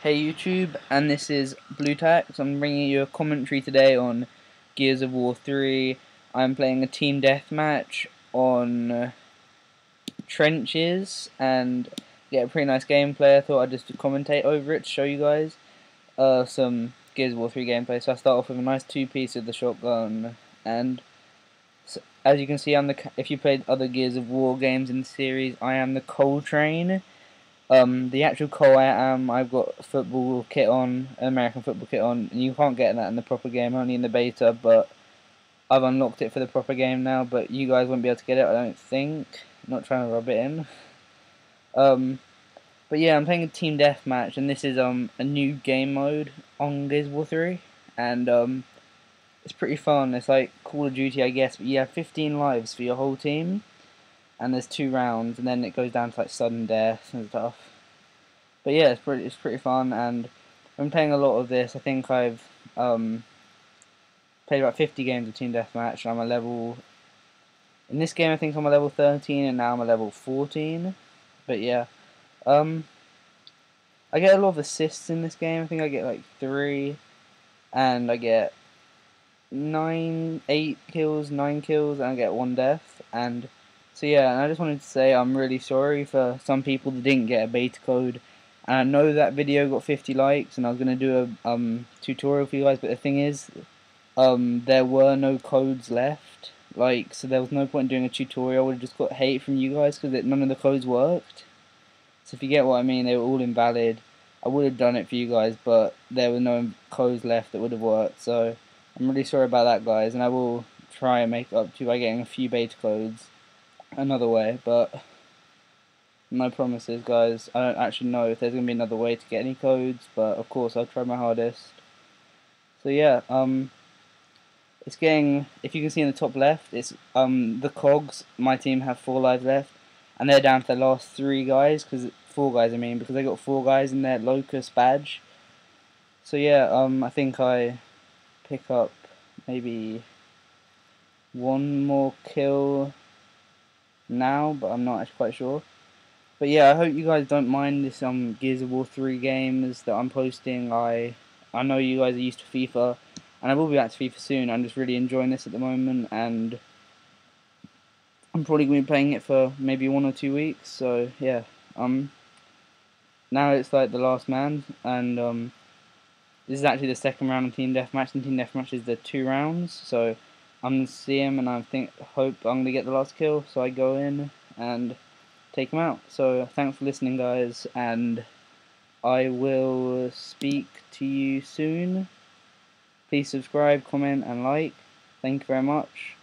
Hey YouTube, and this is BluTacs. I'm bringing you a commentary today on Gears of War 3. I'm playing a team deathmatch on uh, trenches and get a pretty nice gameplay. I thought I'd just commentate over it to show you guys uh, some Gears of War 3 gameplay. So I start off with a nice two-piece of the shotgun, and so, as you can see, I'm the if you played other Gears of War games in the series, I am the Cole Train. Um, the actual co I am, I've got football kit on, American football kit on, and you can't get that in the proper game, only in the beta, but I've unlocked it for the proper game now, but you guys won't be able to get it, I don't think. I'm not trying to rub it in. Um, but yeah, I'm playing a team deathmatch, and this is um a new game mode on Gears War 3, and um, it's pretty fun. It's like Call of Duty, I guess, but you have 15 lives for your whole team and there's two rounds, and then it goes down to like sudden death and stuff. But yeah, it's pretty it's pretty fun, and I'm playing a lot of this. I think I've um, played about 50 games of Team Deathmatch. I'm a level in this game. I think I'm a level 13, and now I'm a level 14. But yeah, um, I get a lot of assists in this game. I think I get like three, and I get nine, eight kills, nine kills, and I get one death, and so yeah, and I just wanted to say I'm really sorry for some people that didn't get a beta code. And I know that video got 50 likes, and I was going to do a um, tutorial for you guys, but the thing is, um, there were no codes left. Like, so there was no point in doing a tutorial. I would have just got hate from you guys because none of the codes worked. So if you get what I mean, they were all invalid. I would have done it for you guys, but there were no codes left that would have worked. So I'm really sorry about that, guys, and I will try and make up to by getting a few beta codes another way, but no promises, guys. I don't actually know if there's going to be another way to get any codes, but of course I'll try my hardest. So yeah, um, it's getting, if you can see in the top left, it's um the cogs, my team have four lives left, and they're down to the last three guys, because four guys I mean, because they got four guys in their Locust badge. So yeah, um, I think I pick up maybe one more kill now, but I'm not quite sure. But yeah, I hope you guys don't mind this um Gears of War 3 games that I'm posting. I I know you guys are used to FIFA, and I will be back to FIFA soon. I'm just really enjoying this at the moment, and I'm probably going to be playing it for maybe one or two weeks. So yeah, um, now it's like the last man, and um, this is actually the second round of Team Deathmatch, and Team Deathmatch is the two rounds. So I'm gonna see him and I think hope I'm gonna get the last kill so I go in and take him out. So thanks for listening guys and I will speak to you soon. Please subscribe comment and like. Thank you very much